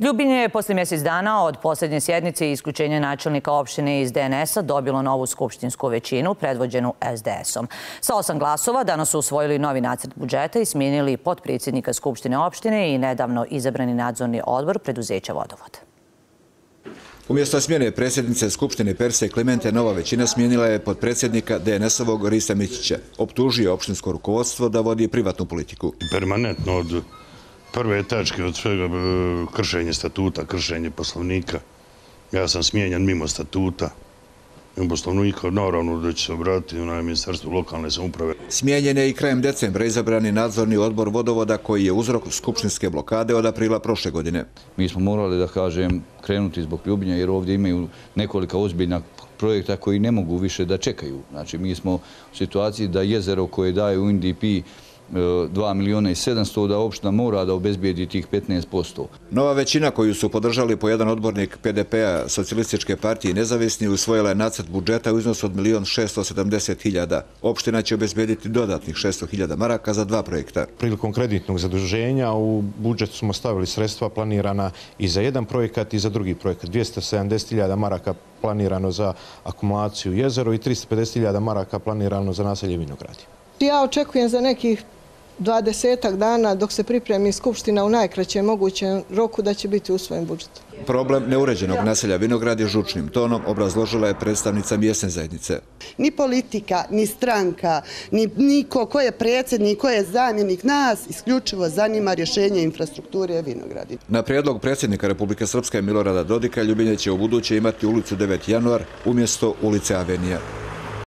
Ljubinje je posle mjesec dana od posljednje sjednice i isključenja načelnika opštine iz DNS-a dobilo novu skupštinsku većinu predvođenu SDS-om. Sa osam glasova danas su usvojili novi nacrt budžeta i smijenili podpredsjednika skupštine opštine i nedavno izabrani nadzorni odbor preduzeća Vodovod. Umjesto smjene predsjednice Skupštine Perse Klemente, nova većina smijenila je podpredsjednika DNS-ovog Rista Mićića. Optužio opštinsko rukovodstvo da vodi privatnu politiku. Permanentno od prve tačke od svega e, kršenje statuta, kršenje poslovnika. Ja sam smijenjan mimo statuta. Mimo poslovnika, naravno da će se obratiti na ministarstvu lokalne samuprave. Smijenjen je i krajem decembra izabrani nadzorni odbor vodovoda koji je uzrok skupštinske blokade od aprila prošle godine. Mi smo morali, da kažem, krenuti zbog ljubinja jer ovdje imaju nekolika ozbiljna projekta koji ne mogu više da čekaju. Znači, mi smo u situaciji da jezero koje daje u NDP 2 miliona i 700 da opština mora da obezbijedi tih 15%. Nova većina koju su podržali po jedan odbornik PDP-a, Socialističke partije i nezavisni, usvojila je nacrt budžeta u iznosu od 1.670.000. Opština će obezbijediti dodatnih 600.000 maraka za dva projekta. Prilikom kreditnog zaduženja u budžet smo stavili sredstva planirana i za jedan projekat i za drugi projekat. 270.000 maraka planirano za akumulaciju jezero i 350.000 maraka planirano za naselje Vinogradi. Ja očekujem za nekih 20 dana dok se pripremi Skupština u najkraćem mogućem roku da će biti usvojen budžet. Problem neuređenog naselja Vinograd je žučnim tonom obrazložila je predstavnica mjesne zajednice. Ni politika, ni stranka, ni niko ko je predsjednik, ko je zamjenik nas, isključivo zanima rješenje infrastrukture Vinogradi. Na prijedlog predsjednika Republike Srpske Milorada Dodika Ljubinje će u buduće imati ulicu 9. januar umjesto ulice Avenija.